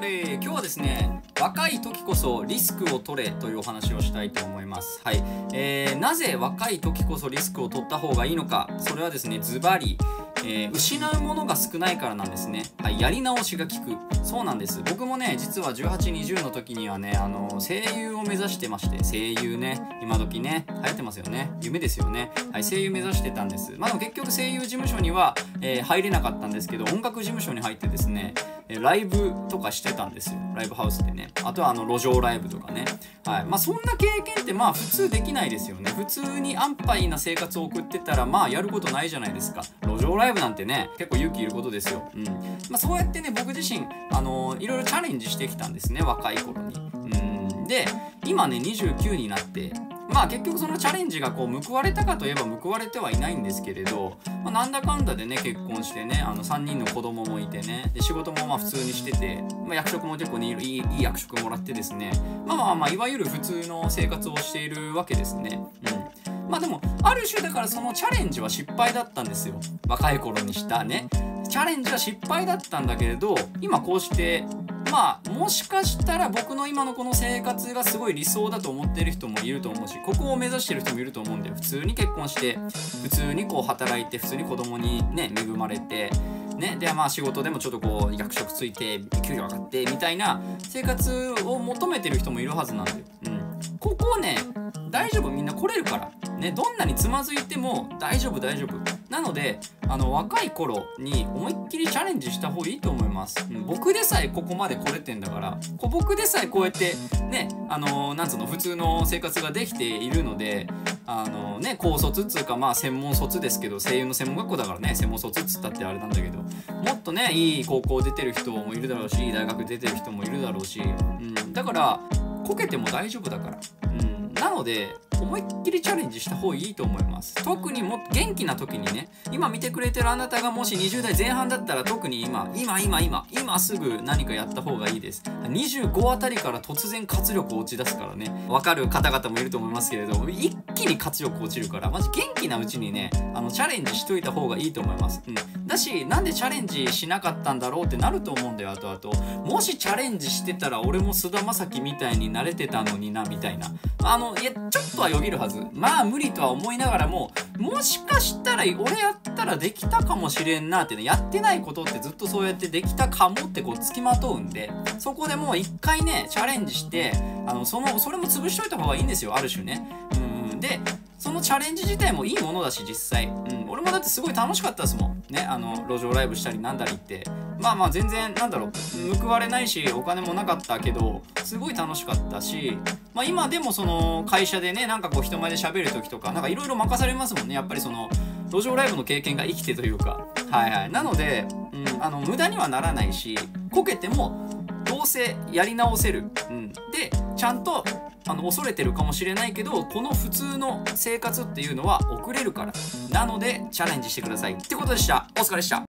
フレ今日はですね若い時こそリスクを取れというお話をしたいと思いますはい、えー、なぜ若い時こそリスクを取った方がいいのかそれはですねズバリえー、失うものが少ないからなんですね。はい、やり直しが効く。そうなんです。僕もね、実は18、20の時にはね、あの、声優を目指してまして、声優ね、今時ね、流行ってますよね。夢ですよね。はい、声優目指してたんです。まあ、結局声優事務所には、えー、入れなかったんですけど、音楽事務所に入ってですね、ライブとかしてたんですよ。ライブハウスでね。あとはあの路上ライブとかね。はい。まあそんな経験ってまあ普通できないですよね。普通に安牌な生活を送ってたらまあやることないじゃないですか。路上ライブなんてね、結構勇気いることですよ。うん。まあそうやってね、僕自身、あの、いろいろチャレンジしてきたんですね。若い頃に。うん。で、今ね、29になって、まあ結局そのチャレンジがこう報われたかといえば報われてはいないんですけれど、まあ、なんだかんだでね結婚してねあの3人の子供もいてねで仕事もまあ普通にしてて、まあ、役職も結構ねいいいい役職もらってですねまあまあまあいわゆる普通の生活をしているわけですね。うんまあでもある種だからそのチャレンジは失敗だったんですよ若い頃にしたねチャレンジは失敗だったんだけれど今こうしてまあもしかしたら僕の今のこの生活がすごい理想だと思ってる人もいると思うしここを目指してる人もいると思うんだよ。普通に結婚して普通にこう働いて普通に子供にね恵まれてねでまあ仕事でもちょっとこう役職ついて給料上がってみたいな生活を求めてる人もいるはずなんだよ。うん、ここね大丈夫。みんな来れるから。ねどんなにつまずいても大丈夫大丈夫。なのであの若い頃に思いっきりチャレンジした方がいいと思います、うん、僕でさえここまで来れてんだから僕でさえこうやってねあのなんつうの普通の生活ができているのであのね高卒っつうかまあ専門卒ですけど声優の専門学校だからね専門卒っつったってあれなんだけどもっとねいい高校出てる人もいるだろうし大学出てる人もいるだろうし、うん、だからこけても大丈夫だから、うん、なので思いっきりチャレンジした方がいいと思います。特にも元気な時にね今見てくれてるあなたがもし20代前半だったら特に今今今今今すぐ何かやった方がいいです。25あたりから突然活力落ち出すからね。分かる方々もいると思いますけれども一気に活力落ちるからマジ元気なうちにねあのチャレンジしといた方がいいと思います、うん、だしなんでチャレンジしなかったんだろうってなると思うんだよ後々。もしチャレンジしてたら俺も菅田将暉みたいになれてたのになみたいな。あのいやちょっとよぎるはず。まあ無理とは思いながらももしかしたら俺やったらできたかもしれんなってねやってないことってずっとそうやってできたかもってこうつきまとうんでそこでもう一回ねチャレンジしてあのそのそれも潰しといた方がいいんですよある種ね。うん。でそのチャレンジ自体もいいものだし実際、うん、俺もだってすごい楽しかったですもん。ねあの路上ライブしたりなんだりって。まあまあ全然なんだろう。報われないしお金もなかったけどすごい楽しかったし、まあ、今でもその会社でねなんかこう人前で喋る時とかなんかいろいろ任されますもんね。やっぱりその路上ライブの経験が生きてというか。はいはい。なので、うん、あの無駄にはならないしこけてもどうせやり直せる、うん、でちゃんとあの恐れてるかもしれないけどこの普通の生活っていうのは遅れるから。なのでチャレンジしてください。ってことでした。お疲れでした。